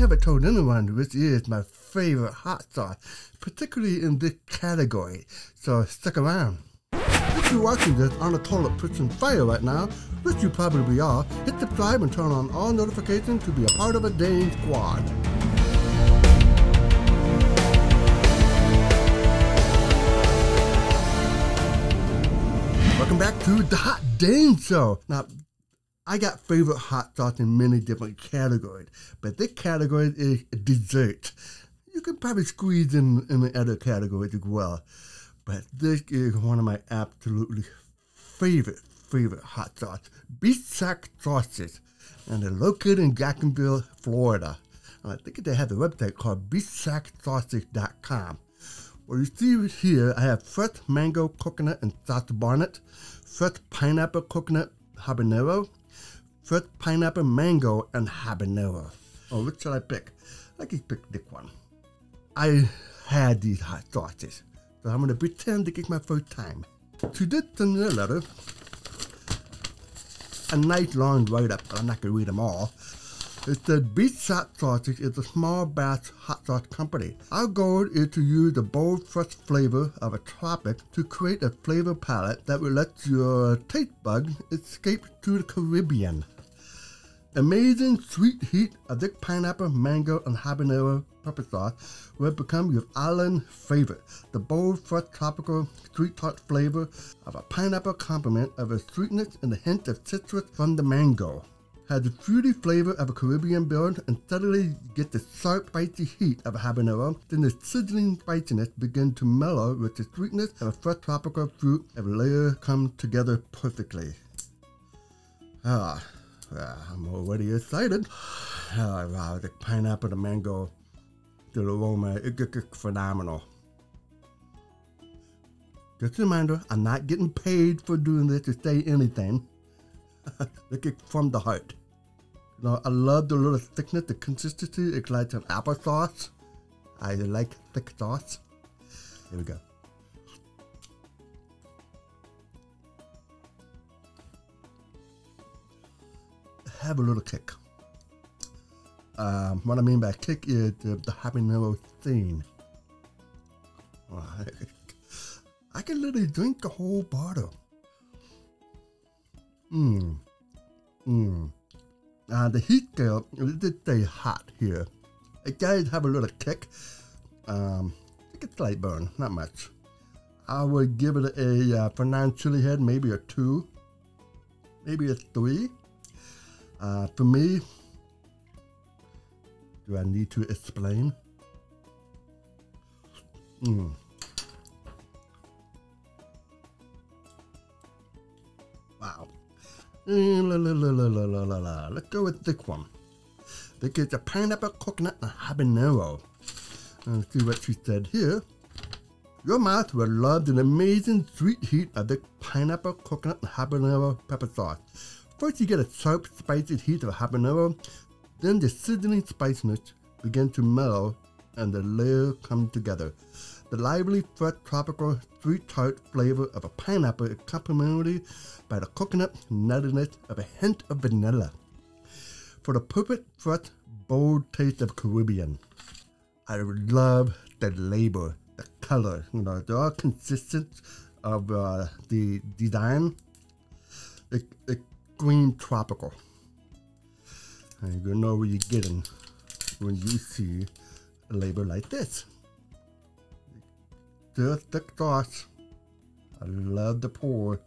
haven't told anyone which is my favorite hot sauce, particularly in this category, so stick around. If you're watching this on a toilet pushing fire right now, which you probably are, hit subscribe and turn on all notifications to be a part of a Dang squad. Welcome back to the Hot Dang Show. Now, I got favorite hot dogs in many different categories, but this category is dessert. You can probably squeeze in in the other categories as well, but this is one of my absolutely favorite favorite hot dogs, Beach Shack and they're located in Jacksonville, Florida. And I think they have a website called beachshacksauces.com. Well, you see here, I have fresh mango coconut and Scotch bonnet, fresh pineapple coconut habanero, fresh pineapple mango and habanero. Oh, which shall I pick? I can pick this one. I had these hot sauces, so I'm going to pretend to get my first time. To this letter, a nice long write-up, but I'm not going to read them all. It said Beach Shack Sauces is a small batch hot sauce company. Our goal is to use the bold, fresh flavor of a tropic to create a flavor palette that will let your taste buds escape to the Caribbean. Amazing sweet heat of this pineapple, mango, and habanero pepper sauce will become your island favorite. The bold, fresh, tropical, sweet tart flavor of a pineapple complement of a sweetness and a hint of citrus from the mango has the fruity flavor of a Caribbean build and suddenly get the sharp, spicy heat of a habanero. Then the sizzling spiciness begin to mellow with the sweetness of a fresh tropical fruit and layer come together perfectly. Ah, I'm already excited. Ah, wow, the pineapple, the mango, the aroma, it's phenomenal. Just a reminder, I'm not getting paid for doing this to say anything. Look it from the heart. You know, I love the little thickness, the consistency. It's like an applesauce. I like thick sauce. Here we go. Have a little kick. Um, what I mean by kick is the, the habanero theme. I can literally drink the whole bottle. Mmm. Mmm. Uh, the heat it did stay hot here. It does have a little kick. Um, it's a slight burn, not much. I would give it a, uh, for non-chili head, maybe a two, maybe a three. Uh, for me, do I need to explain? Mm. La, la, la, la, la, la, la, la. Let's go with this one. This is a pineapple coconut and habanero. Let's see what she said here. Your mouth will love the amazing sweet heat of the pineapple coconut and habanero pepper sauce. First you get a sharp spicy heat of habanero, then the sizzling spiciness begins to mellow and the layer come together. The lively, fresh, tropical, sweet tart flavor of a pineapple is complemented by the coconut nuttiness of a hint of vanilla. For the perfect, fresh, bold taste of Caribbean, I love the label, the color. You know, they're all consistent of uh, the design. It, green tropical. And you know what you're getting when you see a label like this just the sauce. I love the pour.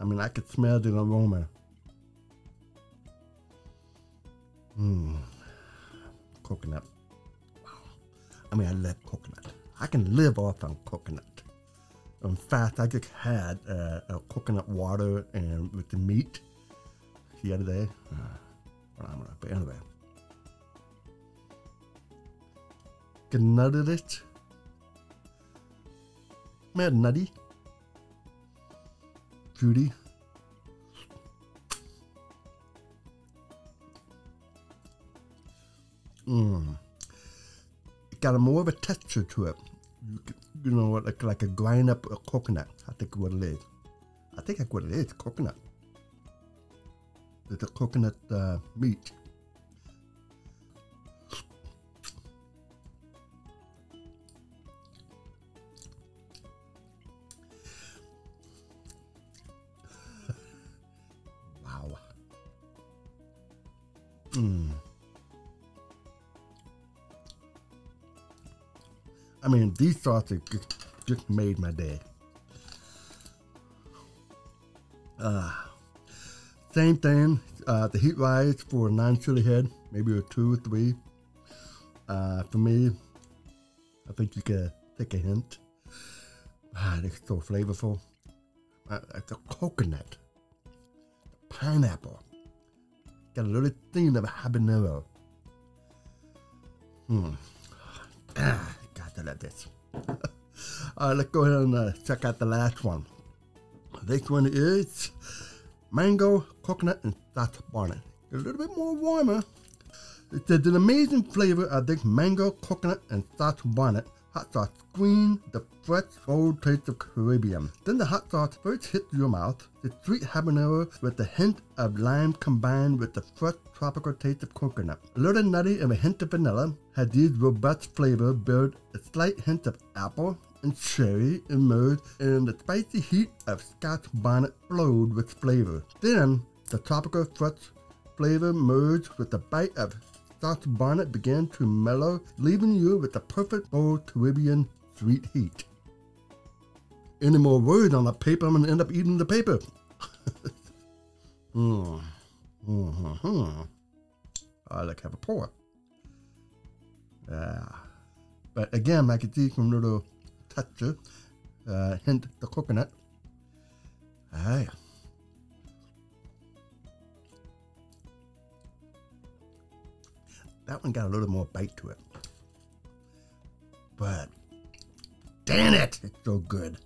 I mean, I could smell the aroma. Mmm. Coconut. I mean, I love coconut. I can live off on coconut. In fact, I just had uh, a coconut water and with the meat the other day. Uh, but anyway. Get it. Mad nutty. Fruity. Mmm. Got a more of a texture to it. You know, like, like a grind up a coconut. I think what it is. I think that's what it is, coconut. It's a coconut uh, meat. Mm. I mean, these sauces just, just made my day. Uh, same thing. Uh, the heat rise for a non chili head, maybe a two or three. Uh, for me, I think you could take a hint. Ah, they're so flavorful. Uh, the coconut, the pineapple, a little thing of habanero. Hmm. Ah, got to love this. All right, let's go ahead and uh, check out the last one. This one is mango, coconut, and Scotch bonnet. A little bit more warmer. It says an amazing flavor of this mango, coconut, and Scotch bonnet hot sauce screen the fresh old taste of Caribbean. Then the hot sauce first hits your mouth. The sweet habanero with the hint of lime combined with the fresh tropical taste of coconut. A little nutty and a hint of vanilla has these robust flavors build a slight hint of apple and cherry emerge and the spicy heat of Scotch bonnet flowed with flavor. Then the tropical fresh flavor merged with a bite of Scotch bonnet began to mellow, leaving you with the perfect old Caribbean sweet heat. Any more words on the paper, I'm going to end up eating the paper. mm. Mm-hmm. I like have a pour. Yeah. But again, I can see some little texture, uh, hint the coconut. Ah, That one got a little more bite to it. But, damn it, it's so good.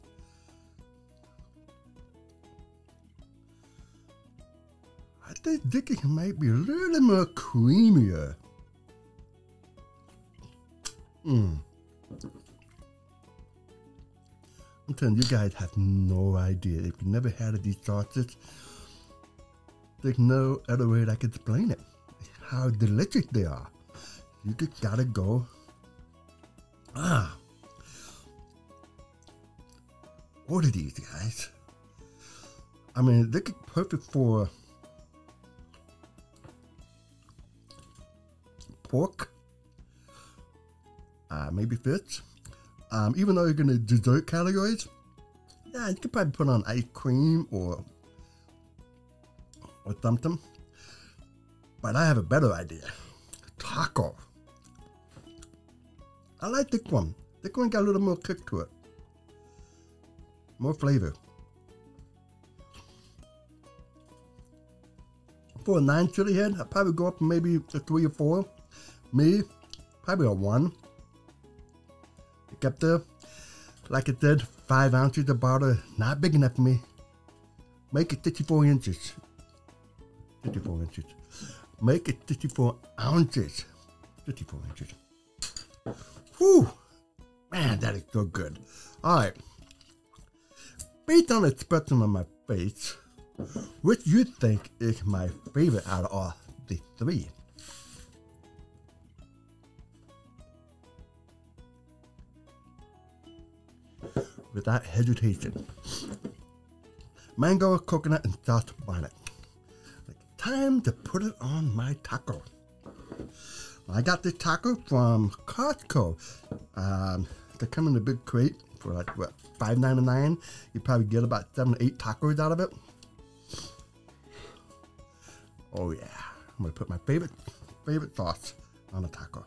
I think Dicky might be a little more creamier. Mmm. I'm telling you, you guys have no idea. If you've never had these sauces, there's no other way I can explain it how delicious they are. You just gotta go. Ah. Order these guys. I mean, they're perfect for pork, uh, maybe fish. Um, even though you're gonna dessert categories, yeah, you could probably put on ice cream or or something. But I have a better idea. Taco. I like this one. This one got a little more kick to it. More flavor. For a nine chili head, I'd probably go up maybe a three or four. Me, probably a one. Pick up there. Like I said, five ounces of butter, not big enough for me. Make it 54 inches. 54 inches. Make it 54 ounces. 54 inches. Whew. Man, that is so good. All right. Based on the expression on my face, which you think is my favorite out of all the three? Without hesitation. Mango, coconut, and Scotch bonnet. Time to put it on my taco. I got this taco from Costco. Um, they come in a big crate for like what five ninety nine. You probably get about seven eight tacos out of it. Oh yeah, I'm gonna put my favorite favorite sauce on a taco.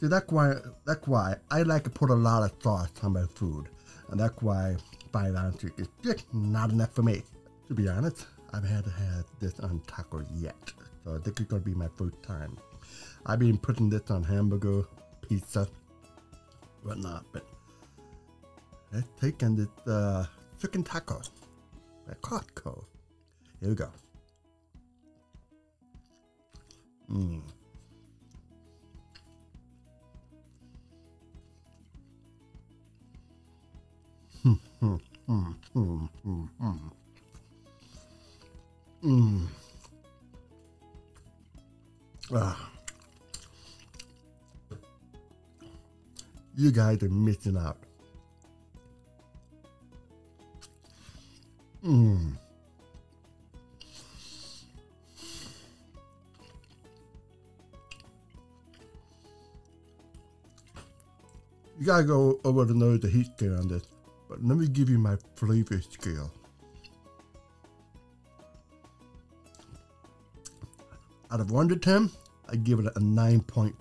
See that's why that's why I like to put a lot of sauce on my food, and that's why five ounces is just not enough for me. To be honest. I've had had this on tacos yet. So this is gonna be my first time. I've been putting this on hamburger, pizza, whatnot, but let's take in this uh, chicken tacos at Costco. Here we go. Mmm. Hmm, hmm, hmm, hmm, hmm, hmm. Mm. Ah. You guys are missing out. Mm. You gotta go over the nose the heat scale on this, but let me give you my flavor scale. Out of 1 to 10, I give it a 9.5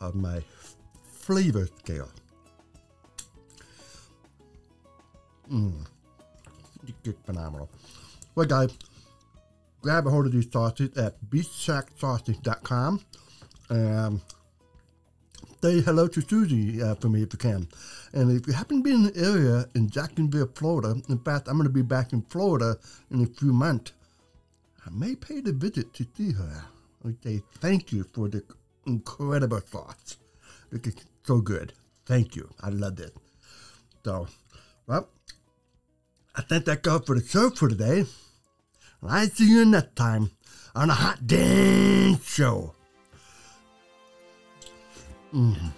of my flavor scale. Mmm. Phenomenal. Well, guys, grab a hold of these sauces at beachshacksauces.com. And say hello to Susie uh, for me if you can. And if you happen to be in the area in Jacksonville, Florida, in fact, I'm going to be back in Florida in a few months. I may pay the visit to see her. I say thank you for the incredible sauce. It's so good. Thank you. I love it. So, well, I think that's all for the show for today. And I see you next time on a hot dang show. Mm.